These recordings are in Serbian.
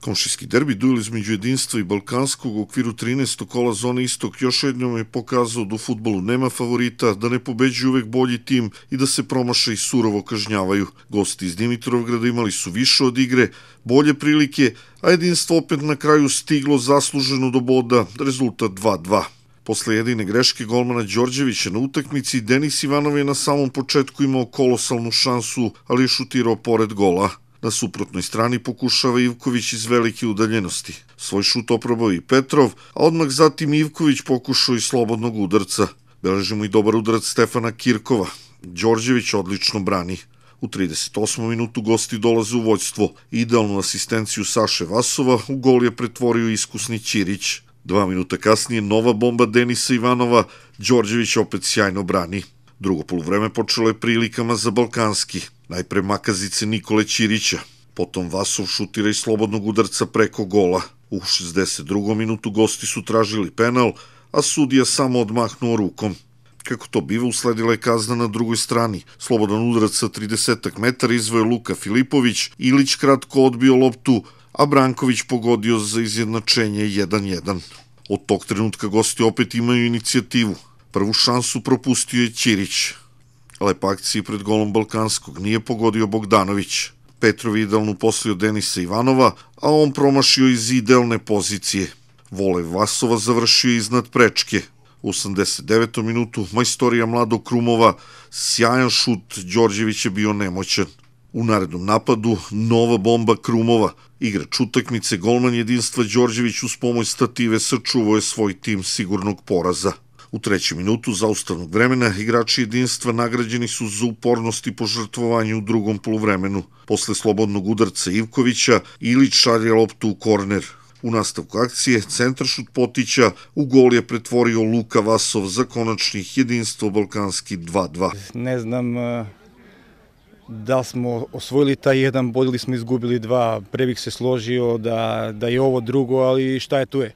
Komšijski derbi duel između jedinstva i Balkanskog u okviru 13. kola zone istok još jednom je pokazao da u futbolu nema favorita, da ne pobeđuju uvek bolji tim i da se promaše i surovo kažnjavaju. Gosti iz Dimitrovgrada imali su više od igre, bolje prilike, a jedinstvo opet na kraju stiglo zasluženo do boda, rezultat 2-2. Posle jedine greške golmana Đorđevića na utakmici, Denis Ivanov je na samom početku imao kolosalnu šansu, ali je šutirao pored gola. Na suprotnoj strani pokušava Ivković iz velike udaljenosti. Svoj šut oprobao i Petrov, a odmah zatim Ivković pokušao i slobodnog udarca. Beležimo i dobar udarac Stefana Kirkova. Đorđević odlično brani. U 38. minutu gosti dolaze u vođstvo. Idealnu asistenciju Saše Vasova u gol je pretvorio iskusni Ćirić. Dva minuta kasnije nova bomba Denisa Ivanova, Đorđević opet sjajno brani. Drugo polovreme počelo je prilikama za Balkanski. Najpre makazice Nikole Ćirića, potom Vasov šutira i slobodnog udarca preko gola. U 62. minutu gosti su tražili penal, a sudija samo odmahnuo rukom. Kako to biva, usledila je kazna na drugoj strani. Slobodan udarac sa 30 metara izvoje Luka Filipović, Ilić kratko odbio loptu, a Branković pogodio za izjednačenje 1-1. Od tog trenutka gosti opet imaju inicijativu. Prvu šansu propustio je Ćirić. Lepa akcija pred golom Balkanskog nije pogodio Bogdanović. Petrov je idealno poslio Denisa Ivanova, a on promašio iz idealne pozicije. Vole Vasova završio iznad prečke. U 89. minutu majstorija mladog Krumova, sjajan šut, Đorđević je bio nemoćan. U narednom napadu nova bomba Krumova. Igrač utakmice, golman jedinstva Đorđević uz pomoć stative sačuvao je svoj tim sigurnog poraza. U trećem minutu zaustavnog vremena igrači jedinstva nagrađeni su za upornost i požrtvovanje u drugom poluvremenu. Posle slobodnog udarca Ivkovića, Ilić šalje loptu u korner. U nastavku akcije centaršut Potića u gol je pretvorio Luka Vasov za konačnih jedinstvo Balkanski 2-2. Ne znam e, da smo osvojili taj jedan bod ili smo izgubili dva. Pre bih se složio da, da je ovo drugo, ali šta je tu je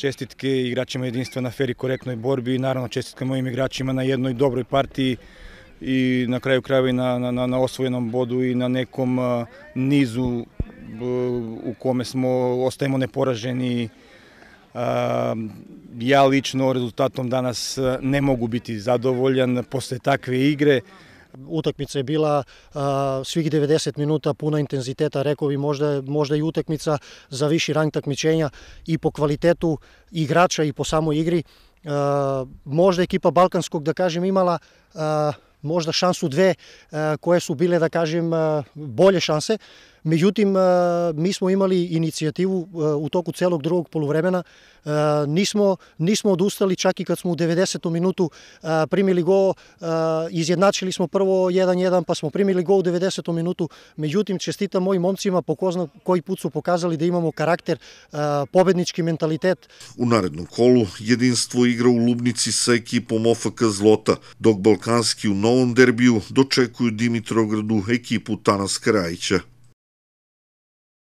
čestitke igračima jedinstva na fer i korektnoj borbi i naravno čestitke mojim igračima na jednoj dobroj partiji i na kraju krajeva i na, na, na osvojenom bodu i na nekom nizu u kome smo ostajemo neporaženi. Ja lično rezultatom danas ne mogu biti zadovoljan posle takve igre. Utakmica je bila svih 90 minuta puna intenziteta, rekao bi možda, možda i utakmica za viši rang takmičenja i po kvalitetu igrača i po samoj igri. Možda ekipa Balkanskog, da kažem, imala možda šansu dve koje su bile, da kažem, bolje šanse. Međutim, mi smo imali inicijativu u toku celog drugog poluvremena. Nismo, nismo odustali čak i kad smo u 90. minutu primili go, izjednačili smo prvo 1-1, pa smo primili go u 90. minutu. Međutim, čestitam mojim momcima, po koji put su pokazali da imamo karakter, pobednički mentalitet. U narednom kolu jedinstvo igra u Lubnici sa ekipom OFK Zlota, dok Balkanski u novom derbiju dočekuju Dimitrovgradu ekipu Tanas Karajića.